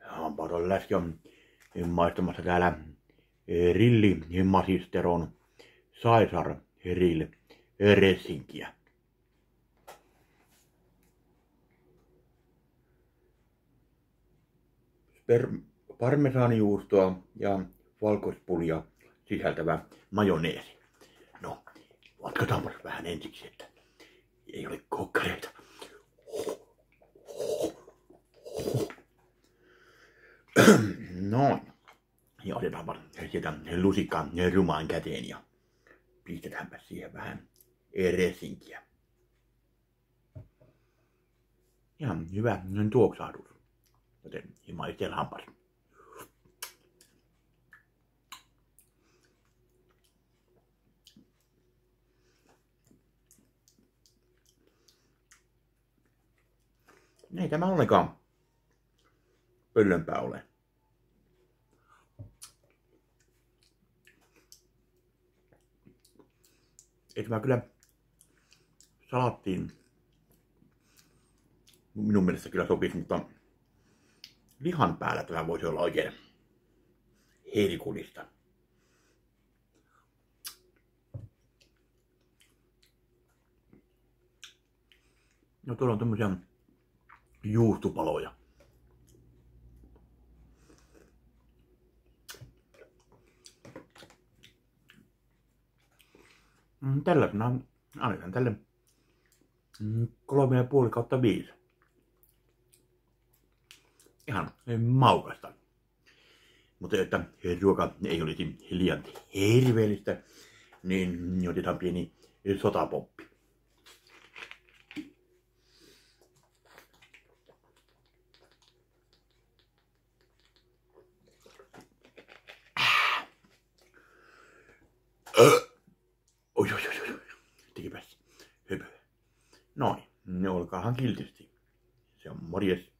Hampaaton läski on maistamassa täällä eh, Rilli Masisteron Saisar Rill Ressinkiä. Per, parmesaanijuustoa ja valkoispulja sisältävä majoneesi. No, vatkataan vähän ensiksi, että ei ole kokkareita. Noin. Ja otetaanpa sieltä lusikka rumaan käteen ja pistetäänpä siihen vähän resinkiä. Ihan hyvä tuoksahdus. Joten maistellaanpas. Ei tämä ollenkaan pöllönpää ole. Ei tämä kyllä salattiin minun mielestä kyllä sopisi, mutta lihan päällä tämä voisi olla oikein herkullista. No tuolla on tämmöisiä juustupaloja. Tällä minä annetaan tälle mm, kolme ja puoli kautta viisi. Ihan maukasta. Mutta että ruoka ei olisi liian herveellistä, niin otetaan pieni sotapoppi. Oi, oi, oi, oi. Tekipäs höpö. Noin, ne olkaahan kiltisti. Se on morjes.